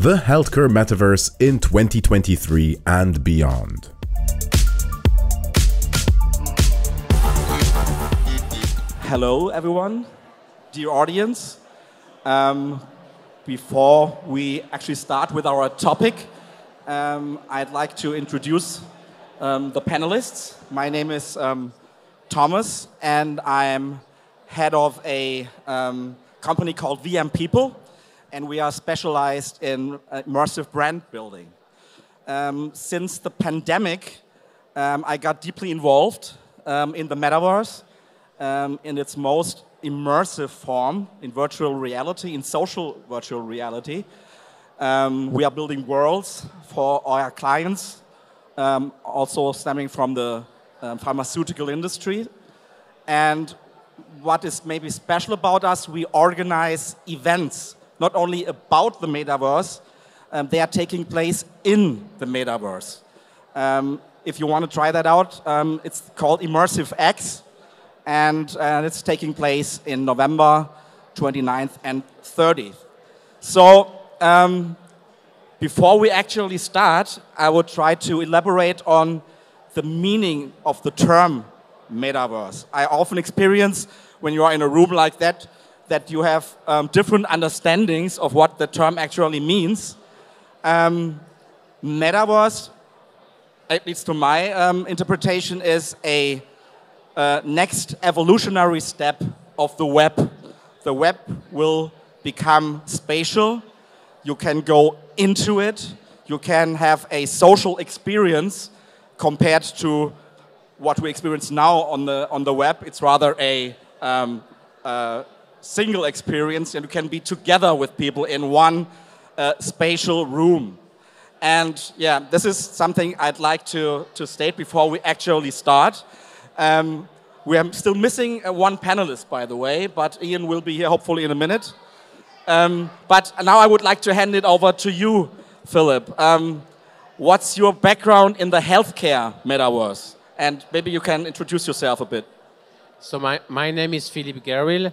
the healthcare metaverse in 2023 and beyond. Hello, everyone, dear audience. Um, before we actually start with our topic, um, I'd like to introduce um, the panelists. My name is um, Thomas, and I'm head of a um, company called VM People, and we are specialized in immersive brand building. Um, since the pandemic, um, I got deeply involved um, in the metaverse in its most immersive form in virtual reality, in social virtual reality. we are building worlds for our clients, also stemming from the um, pharmaceutical industry. And what is maybe special about us, we organize events, not only about the metaverse, um, they are taking place in the metaverse. Um, if you want to try that out, um, it's called Immersive X, and, and it's taking place in November 29th and 30th. So, um, before we actually start, I would try to elaborate on the meaning of the term metaverse. I often experience when you are in a room like that that you have um, different understandings of what the term actually means. Um, metaverse, at least to my um, interpretation, is a uh, next evolutionary step of the web. The web will become spatial. You can go into it. You can have a social experience compared to what we experience now on the, on the web. It's rather a um, uh, single experience, and you can be together with people in one uh, spatial room. And yeah, this is something I'd like to, to state before we actually start. Um, we are still missing uh, one panelist, by the way, but Ian will be here hopefully in a minute. Um, but now I would like to hand it over to you, Philip. Um, What's your background in the healthcare metaverse? And maybe you can introduce yourself a bit. So my, my name is Philippe Gerwill.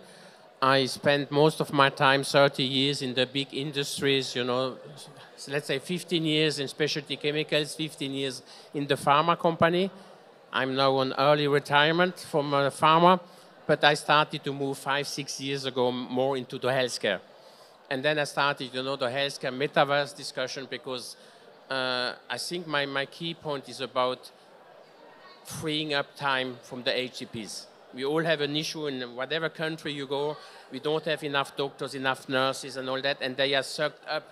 I spent most of my time, 30 years, in the big industries, you know, let's say 15 years in specialty chemicals, 15 years in the pharma company. I'm now on early retirement from uh, pharma, but I started to move five, six years ago more into the healthcare. And then I started, you know, the healthcare metaverse discussion because uh, I think my, my key point is about freeing up time from the HCPs. We all have an issue in whatever country you go. We don't have enough doctors, enough nurses, and all that, and they are sucked up.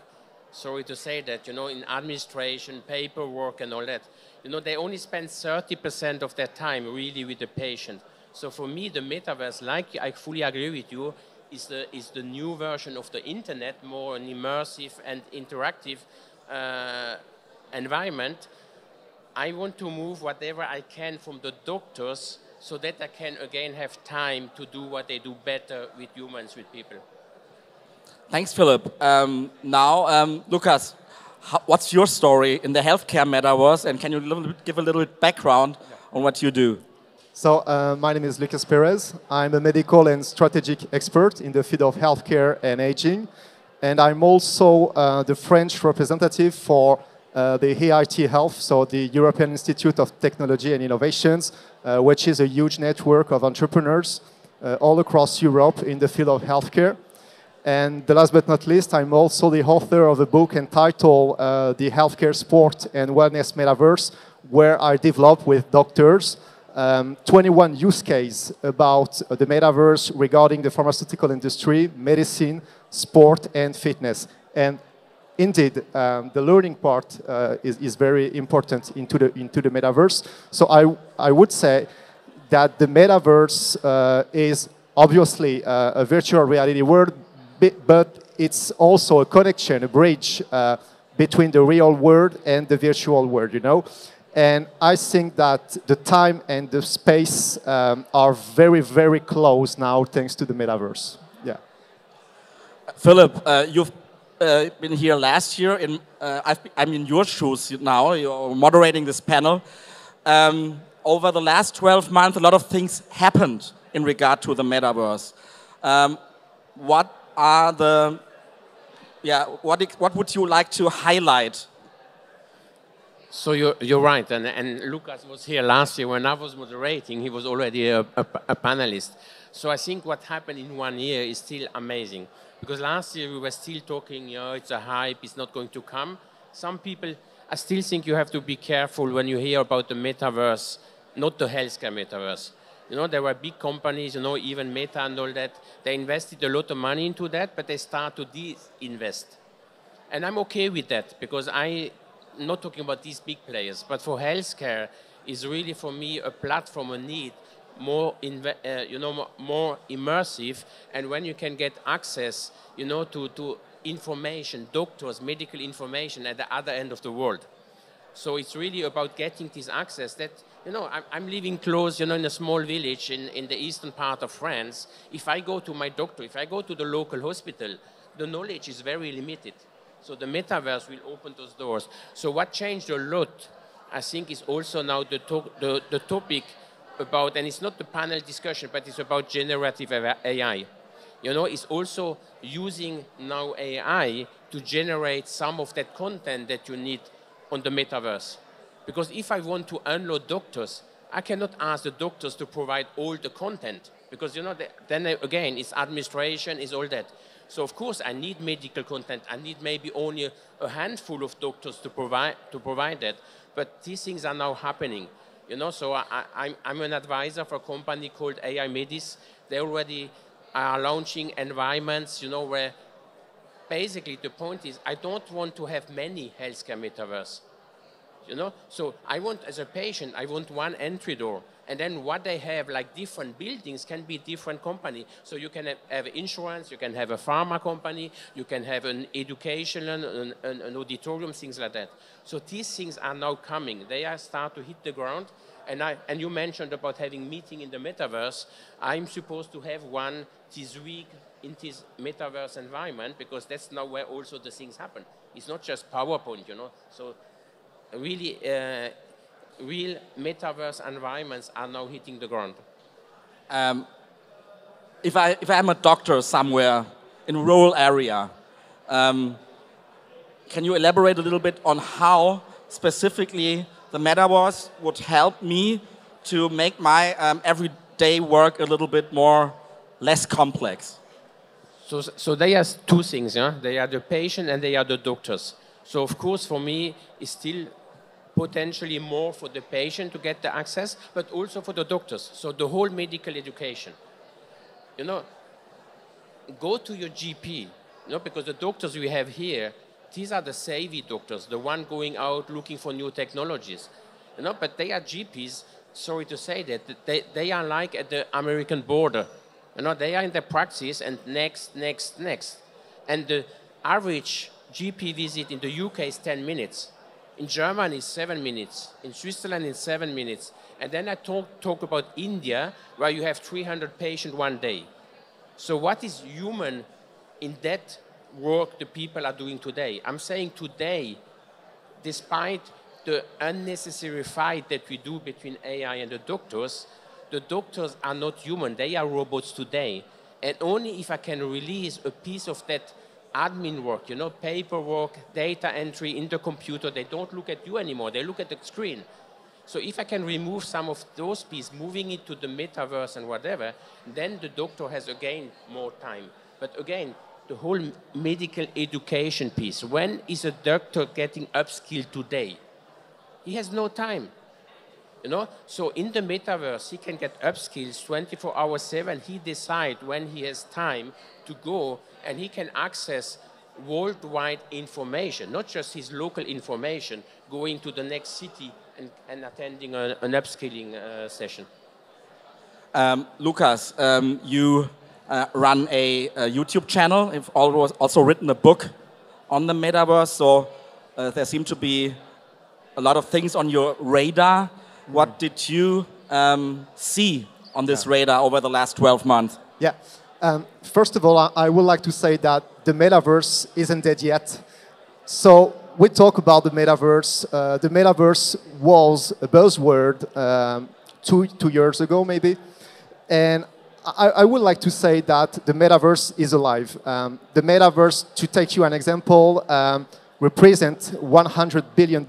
Sorry to say that, you know, in administration, paperwork, and all that. You know, they only spend 30% of their time really with the patient. So for me, the metaverse, like I fully agree with you, is the, is the new version of the internet, more an immersive and interactive, uh, environment, I want to move whatever I can from the doctors so that they can again have time to do what they do better with humans, with people. Thanks, Philip. Um, now, um, Lucas, how, what's your story in the healthcare metaverse, and can you little, give a little bit background on what you do? So, uh, my name is Lucas Perez. I'm a medical and strategic expert in the field of healthcare and aging and I'm also uh, the French representative for uh, the EIT Health, so the European Institute of Technology and Innovations, uh, which is a huge network of entrepreneurs uh, all across Europe in the field of healthcare. And the last but not least, I'm also the author of a book entitled uh, The Healthcare Sport and Wellness Metaverse, where I develop with doctors um, 21 use cases about the metaverse regarding the pharmaceutical industry, medicine, sport, and fitness. And indeed, um, the learning part uh, is, is very important into the, into the metaverse. So I, I would say that the metaverse uh, is obviously uh, a virtual reality world, but it's also a connection, a bridge uh, between the real world and the virtual world, you know? And I think that the time and the space um, are very, very close now thanks to the metaverse. Yeah. Philip, uh, you've uh, been here last year. In, uh, i am in your shoes now. You're moderating this panel. Um, over the last 12 months, a lot of things happened in regard to the metaverse. Um, what are the yeah, what, what would you like to highlight? So you're, you're right, and, and Lucas was here last year when I was moderating. He was already a, a, a panelist. So I think what happened in one year is still amazing. Because last year we were still talking, you know, it's a hype, it's not going to come. Some people, I still think you have to be careful when you hear about the metaverse, not the healthcare metaverse. You know, there were big companies, you know, even Meta and all that. They invested a lot of money into that, but they start to de-invest. And I'm okay with that because I, not talking about these big players, but for healthcare is really for me a platform, a need more, uh, you know, more immersive, and when you can get access, you know, to, to information, doctors, medical information at the other end of the world. So it's really about getting this access that, you know, I'm, I'm living close, you know, in a small village in, in the eastern part of France. If I go to my doctor, if I go to the local hospital, the knowledge is very limited. So the metaverse will open those doors. So what changed a lot, I think, is also now the, to the, the topic about, and it's not the panel discussion, but it's about generative AI. You know, it's also using now AI to generate some of that content that you need on the metaverse. Because if I want to unload doctors, I cannot ask the doctors to provide all the content because you know then again it's administration, it's all that. So of course I need medical content. I need maybe only a handful of doctors to provide to provide that. But these things are now happening. You know, so I, I'm, I'm an advisor for a company called Aimedis. They already are launching environments, you know, where basically the point is I don't want to have many healthcare metaverse. You know, so I want, as a patient, I want one entry door. And then what they have, like different buildings, can be different company. So you can have, insurance, you can have a pharma company, you can have an education, an, an, an, auditorium, things like that. So these things are now coming. They are start to hit the ground. And, I, and you mentioned about having meeting in the metaverse. I'm supposed to have one this week in this metaverse environment because that's now where also the things happen. It's not just PowerPoint, you know. So really uh, real metaverse environments are now hitting the ground? Um, if, I, if I'm a doctor somewhere in a rural area, um, can you elaborate a little bit on how specifically the metaverse would help me to make my um, everyday work a little bit more less complex? So, so they are two things, yeah? They are the patient and they are the doctors. So of course, for me, it's still potentially more for the patient to get the access, but also for the doctors. So the whole medical education. You know, go to your GP, you know, because the doctors we have here, these are the savvy doctors, the one going out looking for new technologies. You know, but they are GPs, sorry to say that, they, they are like at the American border. You know, they are in the practice and next, next, next. And the average GP visit in the UK is 10 minutes. In Germany, seven minutes. In Switzerland, in seven minutes. And then I talk, talk about India, where you have 300 patients one day. So what is human in that work the people are doing today? I'm saying today, despite the unnecessary fight that we do between AI and the doctors, the doctors are not human. They are robots today. And only if I can release a piece of that admin work, you know, paperwork, data entry in the computer. They don't look at you anymore. They look at the screen. So if I can remove some of those pieces, moving it to the metaverse and whatever, then the doctor has again more time. But again, the whole medical education piece. When is a doctor getting upskilled today? He has no time. You know, so in the metaverse, he can get upskills 24 hours 7. He decides when he has time to go and he can access worldwide information, not just his local information, going to the next city and, and attending a, an upskilling uh, session. Um, Lucas, um, you uh, run a, a, YouTube channel. You've also written a book on the metaverse, so uh, there seem to be a lot of things on your radar. What mm. did you um, see on this yeah. radar over the last 12 months? Yeah. Um, first of all, I, would like to say that the metaverse isn't dead yet. So we talk about the metaverse. Uh, the metaverse was a buzzword um, two, two years ago, maybe. And I, I, would like to say that the metaverse is alive. Um, the metaverse, to take you an example, um, represents $100 billion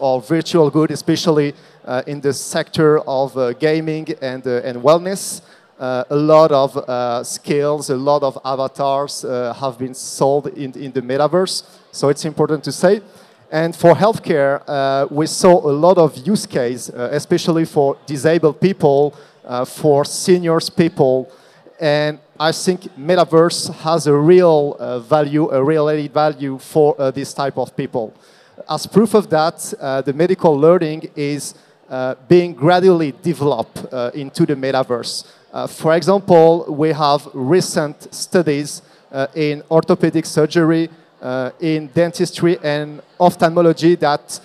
of virtual good, especially uh, in the sector of uh, gaming and, uh, and wellness. Uh, a lot of uh, skills, a lot of avatars uh, have been sold in, in the metaverse. So it's important to say. And for healthcare, we saw a lot of use case, especially for disabled people, for seniors people, and I think metaverse has a real uh, value, a real added value for uh, this type of people. As proof of that, uh, the medical learning is uh, being gradually developed uh, into the metaverse. Uh, for example, we have recent studies in orthopedic surgery, in dentistry and ophthalmology that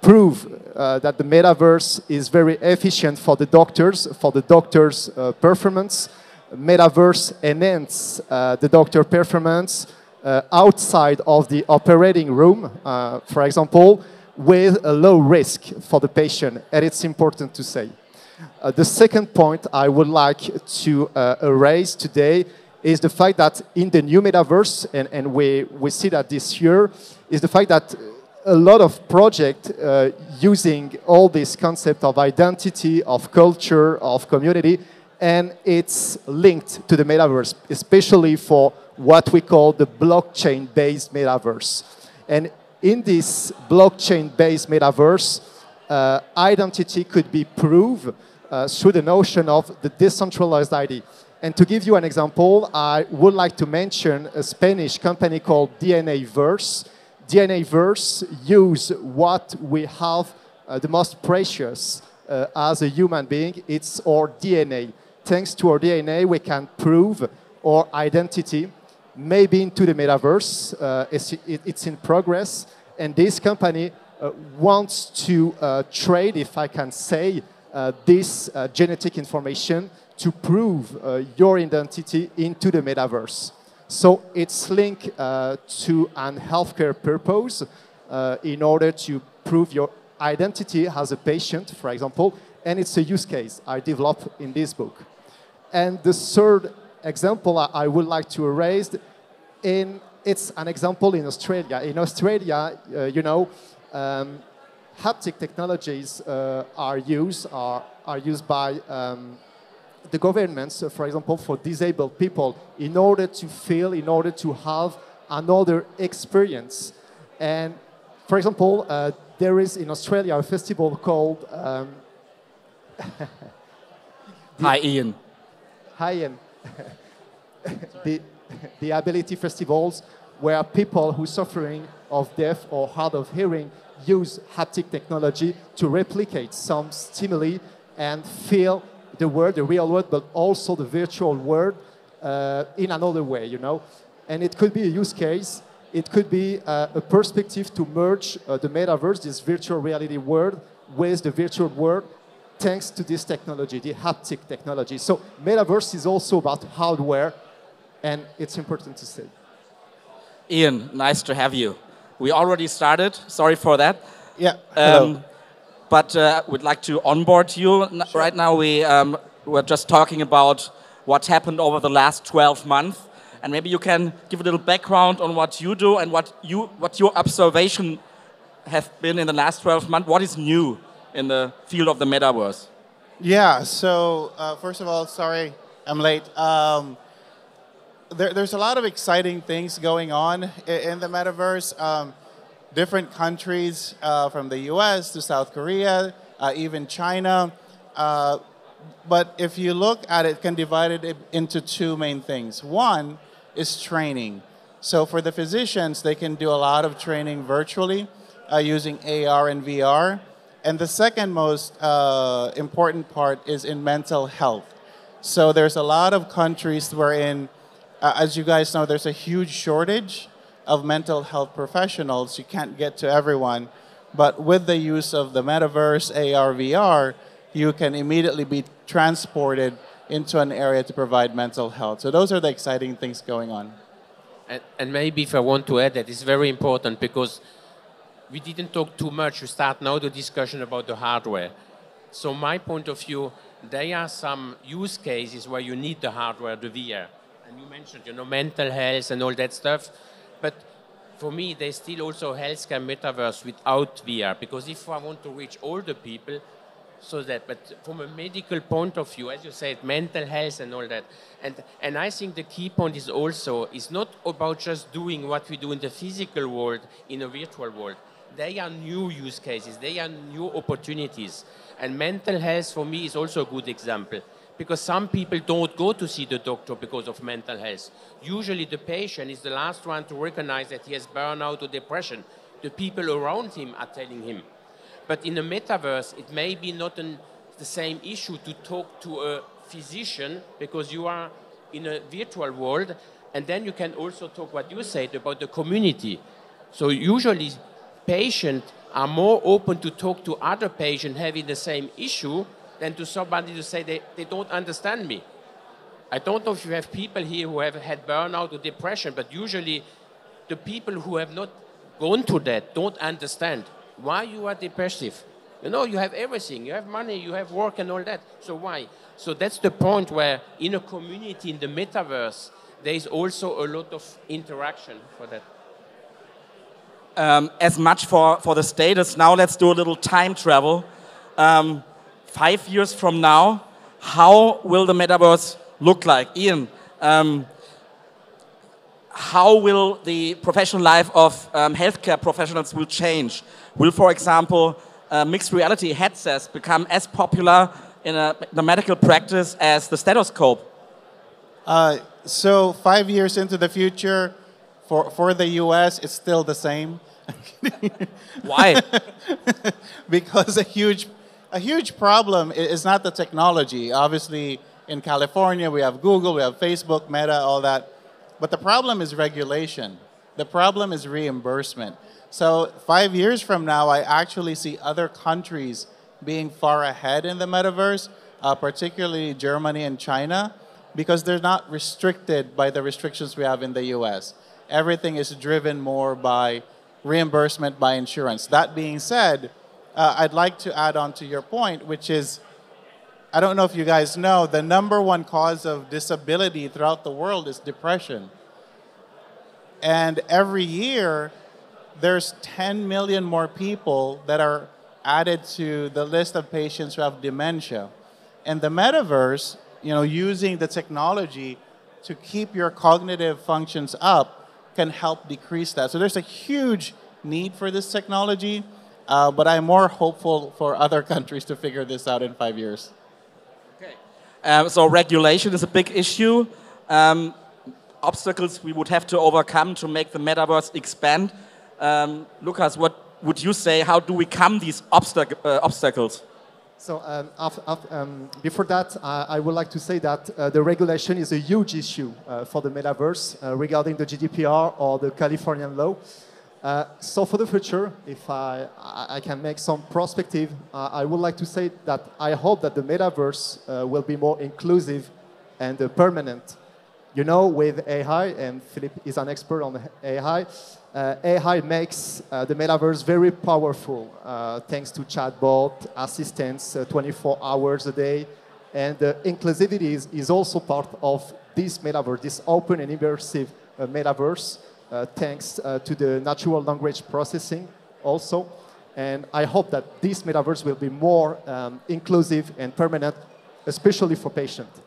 prove that the metaverse is very efficient for the doctors, for the doctors' performance, metaverse enhance uh, the doctor performance uh, outside of the operating room, uh, for example, with a low risk for the patient, and it's important to say. Uh, the second point I would like to uh, raise today is the fact that in the new metaverse, and, and we, we see that this year, is the fact that a lot of projects uh, using all this concept of identity, of culture, of community, and it's linked to the metaverse, especially for what we call the blockchain-based metaverse. And in this blockchain-based metaverse, uh, identity could be proved uh, through the notion of the decentralized ID. And to give you an example, I would like to mention a Spanish company called DNA Verse. DNA Verse use what we have uh, the most precious uh, as a human being, it's our DNA thanks to our DNA, we can prove our identity, maybe into the metaverse. Uh, it's, it, it's, in progress. And this company wants to uh, trade, if I can say, uh, this uh, genetic information to prove uh, your identity into the metaverse. So it's linked to an healthcare purpose in order to prove your identity as a patient, for example, and it's a use case I developed in this book. And the third example I would like to raise, in, it's an example in Australia. In Australia, uh, you know, um, haptic technologies uh, are used are, are used by um, the governments, uh, for example, for disabled people, in order to feel, in order to have another experience. And for example, uh, there is in Australia a festival called. Um, Hi, Ian high-end the, the ability festivals where people who are suffering of deaf or hard of hearing use haptic technology to replicate some stimuli and feel the world, the real world, but also the virtual world uh, in another way, you know. And it could be a use case. It could be uh, a perspective to merge uh, the metaverse, this virtual reality world, with the virtual world thanks to this technology, the haptic technology. So metaverse is also about hardware, and it's important to say. Ian, nice to have you. We already started. Sorry for that. Yeah. Um, but uh, we'd like to onboard you. Sure. Right now, we um, we're just talking about what happened over the last 12 months, and maybe you can give a little background on what you do and what you what your observation have been in the last 12 months. What is new in the field of the metaverse? Yeah, so uh, first of all, sorry I'm late. Um, there, there's a lot of exciting things going on in, in the metaverse. Um, different countries, uh, from the US to South Korea, uh, even China. Uh, but if you look at it, can divide it into two main things. One is training. So for the physicians, they can do a lot of training virtually uh, using AR and VR. And the second most uh, important part is in mental health. So there's a lot of countries wherein, uh, as you guys know, there's a huge shortage of mental health professionals. You can't get to everyone. But with the use of the metaverse, AR, VR, you can immediately be transported into an area to provide mental health. So those are the exciting things going on. And, and maybe if I want to add that, it's very important because we didn't talk too much. We start now the discussion about the hardware. So my point of view, there are some use cases where you need the hardware, the VR. And you mentioned, you know, mental health and all that stuff. But for me, there's still also healthcare metaverse without VR. Because if I want to reach all the people, so that, but from a medical point of view, as you said, mental health and all that, and and I think the key point is also it's not about just doing what we do in the physical world in a virtual world. They are new use cases, they are new opportunities, and mental health for me is also a good example because some people don't go to see the doctor because of mental health. Usually, the patient is the last one to recognize that he has burnout or depression. The people around him are telling him. But in the metaverse, it may be not an, the same issue to talk to a physician because you are in a virtual world, and then you can also talk what you said about the community. So usually, patients are more open to talk to other patients having the same issue than to somebody to say they, they don't understand me. I don't know if you have people here who have had burnout or depression, but usually the people who have not gone to that don't understand why you are depressive. You know, you have everything. You have money, you have work and all that. So why? So that's the point where in a community, in the metaverse, there is also a lot of interaction for that. Um, as much for, for the status. Now let's do a little time travel. Um, five years from now, how will the metaverse look like? Ian, um, how will the professional life of um, healthcare professionals will change? Will, for example, uh, mixed reality headsets become as popular in a, the medical practice as the stethoscope? Uh, so five years into the future, for, for the US, it's still the same. Why? because a huge, a huge problem is not the technology. Obviously, in California, we have Google, we have Facebook, Meta, all that. But the problem is regulation. The problem is reimbursement. So five years from now, I actually see other countries being far ahead in the metaverse, uh, particularly Germany and China, because they're not restricted by the restrictions we have in the US. Everything is driven more by reimbursement by insurance. That being said, uh, I'd like to add on to your point, which is I don't know if you guys know, the number one cause of disability throughout the world is depression. And every year, there's 10 million more people that are added to the list of patients who have dementia. And the metaverse, you know, using the technology to keep your cognitive functions up can help decrease that. So there's a huge need for this technology, uh, but I'm more hopeful for other countries to figure this out in five years. Um, so regulation is a big issue. Um, obstacles we would have to overcome to make the metaverse expand. Um, Lucas, what would you say? How do we come these obstac uh, obstacles? So um, af, af, um, before that, uh, I would like to say that uh, the regulation is a huge issue uh, for the metaverse uh, regarding the GDPR or the Californian law. Uh, so for the future, if I, I can make some perspective, uh, I would like to say that I hope that the metaverse uh, will be more inclusive and uh, permanent. You know, with AI, and Philip is an expert on AI, uh, AI makes the metaverse very powerful thanks to chatbot, assistants 24 hours a day, and inclusivity is, is also part of this metaverse, this open and immersive metaverse. Uh, thanks uh, to the natural language processing also. And I hope that this metaverse will be more um, inclusive and permanent, especially for patients.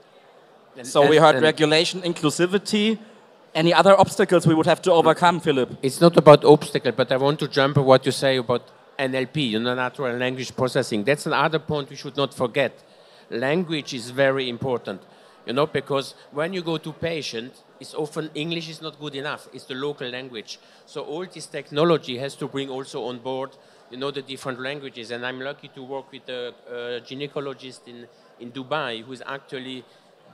So and, we heard regulation, inclusivity. Any other obstacles we would have to overcome, Philip? It's not about obstacle, but I want to jump on what you say about NLP, you know, natural language processing. That's another point we should not forget. Language is very important, you know, because when you go to patient, it's often English is not good enough. It's the local language. So all this technology has to bring also on board, you know, the different languages. And I'm lucky to work with a, a gynecologist in, in Dubai who's actually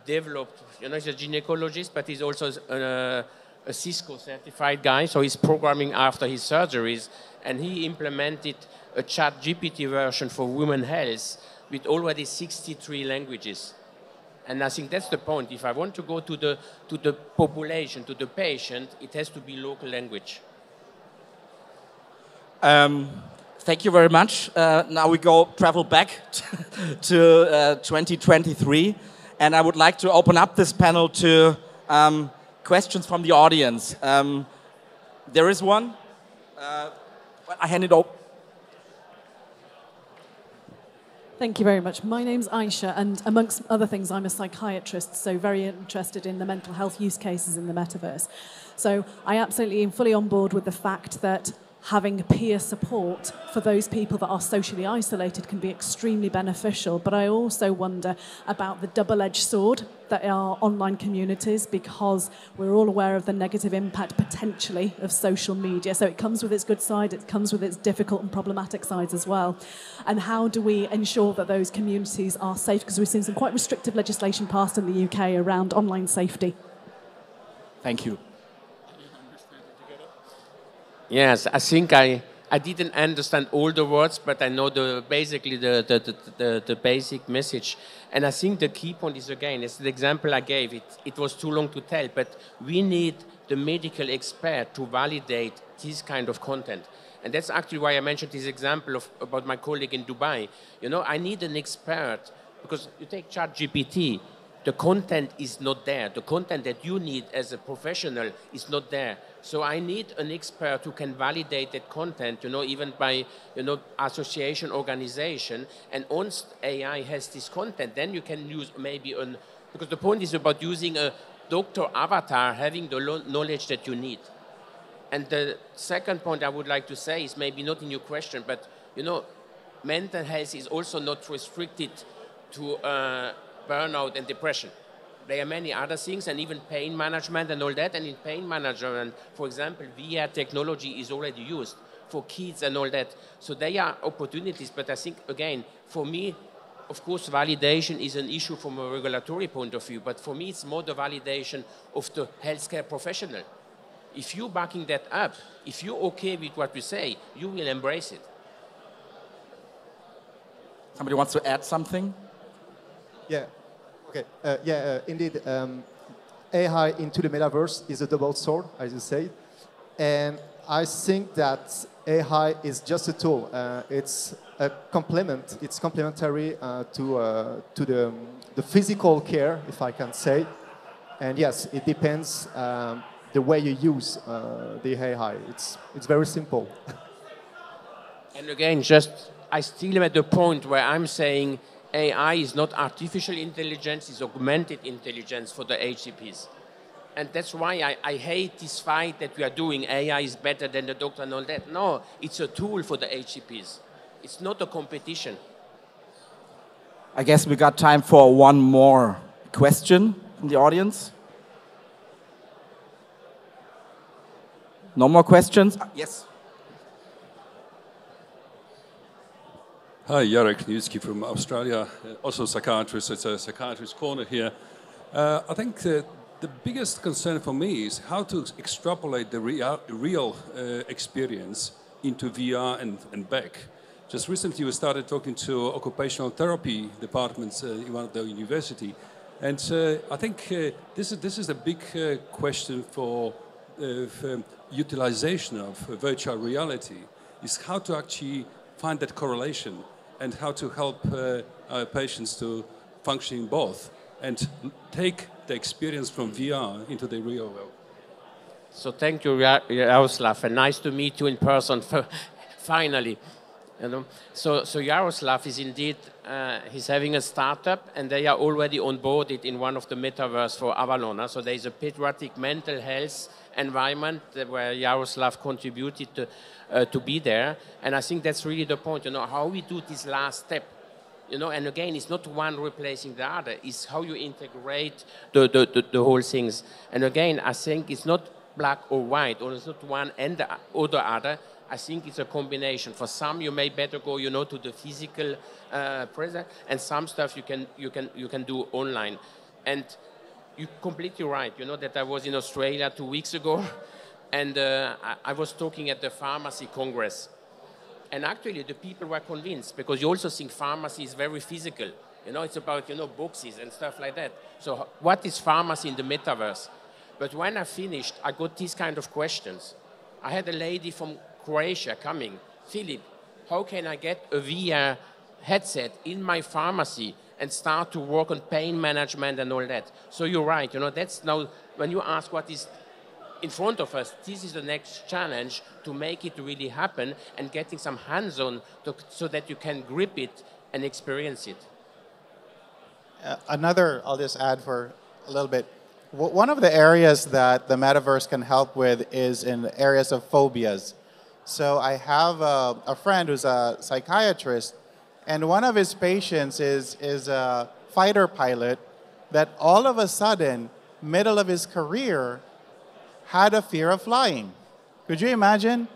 developed, you know, he's a gynecologist, but he's also a, a Cisco certified guy. So he's programming after his surgeries. And he implemented a ChatGPT version for women health with already 63 languages. And I think that's the point. If I want to go to the, to the population, to the patient, it has to be local language. Um, thank you very much. Uh, now we go travel back to uh, 2023, and I would like to open up this panel to um, questions from the audience. Um, there is one. Uh, I hand it over. Thank you very much. My name's Aisha, and amongst other things, I'm a psychiatrist, so very interested in the mental health use cases in the metaverse. So I absolutely am fully on board with the fact that having peer support for those people that are socially isolated can be extremely beneficial. But I also wonder about the double edged sword that are online communities because we're all aware of the negative impact potentially of social media. So it comes with its good side, it comes with its difficult and problematic sides as well. And how do we ensure that those communities are safe? Because we've seen some quite restrictive legislation passed in the UK around online safety. Thank you. Yes, I think I, I didn't understand all the words, but I know the basically the, the, the, the, the basic message. And I think the key point is again, it's the example I gave. It, it was too long to tell, but we need the medical expert to validate this kind of content. And that's actually why I mentioned this example of, about my colleague in Dubai. You know, I need an expert because you take ChatGPT, the content is not there. The content that you need as a professional is not there. So I need an expert who can validate that content, you know, even by, you know, association, organization. And once AI has this content, then you can use maybe an, because the point is about using a doctor avatar having the knowledge that you need. And the second point I would like to say is maybe not in your question, but, you know, mental health is also not restricted to uh, burnout and depression. There are many other things, and even pain management and all that. And in pain management, for example, VR technology is already used for kids and all that. So there are opportunities, but I think, again, for me, of course, validation is an issue from a regulatory point of view, but for me, it's more the validation of the healthcare professional. If you're backing that up, if you're okay with what we say, you will embrace it. Somebody wants to add something? Yeah. Okay. Uh, yeah. Uh, indeed, um, AI into the metaverse is a double sword, as you say, and I think that AI is just a tool. Uh, it's a complement. It's complementary uh, to uh, to the the physical care, if I can say. And yes, it depends um, the way you use uh, the AI. It's it's very simple. and again, just I still am at the point where I'm saying AI is not artificial intelligence, it's augmented intelligence for the HCPs. And that's why I, I, hate this fight that we are doing. AI is better than the doctor and all that. No, it's a tool for the HCPs. It's not a competition. I guess we got time for one more question from the audience. No more questions? Uh, yes. Hi, Jarek Niewski from Australia, uh, also psychiatrist. It's a psychiatrist corner here. Uh, I think the, the biggest concern for me is how to extrapolate the real, real uh, experience into VR and, and back. Just recently, we started talking to occupational therapy departments uh, in one of the university, and uh, I think uh, this is this is a big question for, for utilization of virtual reality. Is how to actually find that correlation and how to help uh, our patients to function both and take the experience from VR into the real world. So thank you, Jaroslav, and nice to meet you in person finally. You know, so, so Jaroslav is indeed, uh, he's having a startup and they are already onboarded in one of the metaverse for Avalon. So there is a pediatric mental health environment where Jaroslav contributed to, uh, to be there. And I think that's really the point, you know, how we do this last step. You know, and again, it's not one replacing the other. It's how you integrate the, the, the, the whole things. And again, I think it's not black or white, or it's not one and the other other. I think it's a combination. For some, you may better go, you know, to the physical uh, presence, and some stuff you can you can you can do online. And you're completely right. You know that I was in Australia two weeks ago, and uh, I, I, was talking at the pharmacy congress. And actually, the people were convinced because you also think pharmacy is very physical. You know, it's about you know boxes and stuff like that. So, what is pharmacy in the metaverse? But when I finished, I got these kind of questions. I had a lady from Croatia coming, Philip. how can I get a VR headset in my pharmacy and start to work on pain management and all that? So you're right, you know, that's now, when you ask what is in front of us, this is the next challenge to make it really happen and getting some hands-on so that you can grip it and experience it. Uh, another, I'll just add for a little bit. One of the areas that the metaverse can help with is in areas of phobias. So I have a, a friend who's a psychiatrist, and one of his patients is, is a fighter pilot that all of a sudden, middle of his career, had a fear of flying. Could you imagine?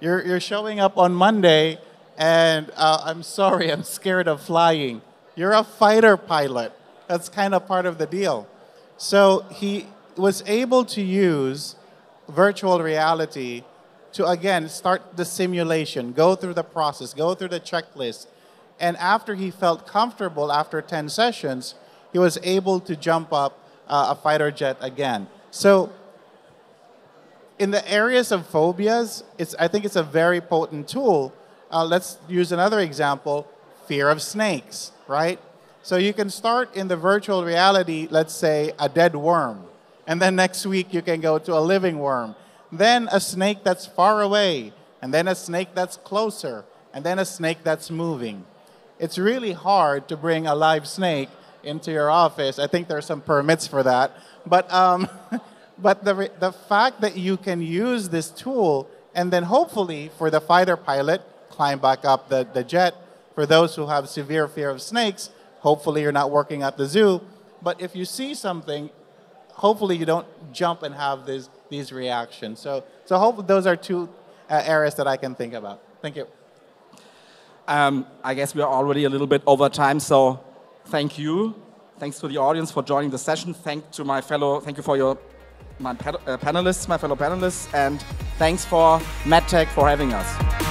You're, you're showing up on Monday, and uh, I'm sorry, I'm scared of flying. You're a fighter pilot. That's kind of part of the deal. So he was able to use virtual reality to, again, start the simulation, go through the process, go through the checklist. And after he felt comfortable after 10 sessions, he was able to jump up uh, a fighter jet again. So in the areas of phobias, it's, I think it's a very potent tool. Uh, let's use another example, fear of snakes right? So you can start in the virtual reality, let's say a dead worm, and then next week you can go to a living worm, then a snake that's far away, and then a snake that's closer, and then a snake that's moving. It's really hard to bring a live snake into your office. I think there are some permits for that. But, um, but the, the fact that you can use this tool and then hopefully for the fighter pilot, climb back up the, the jet, for those who have severe fear of snakes, hopefully you're not working at the zoo. But if you see something, hopefully you don't jump and have these, these reactions. So, so those are two uh, areas that I can think about. Thank you. Um, I guess we are already a little bit over time, so thank you. Thanks to the audience for joining the session. Thank to my fellow, thank you for your my uh, panelists, my fellow panelists, and thanks for MedTech for having us.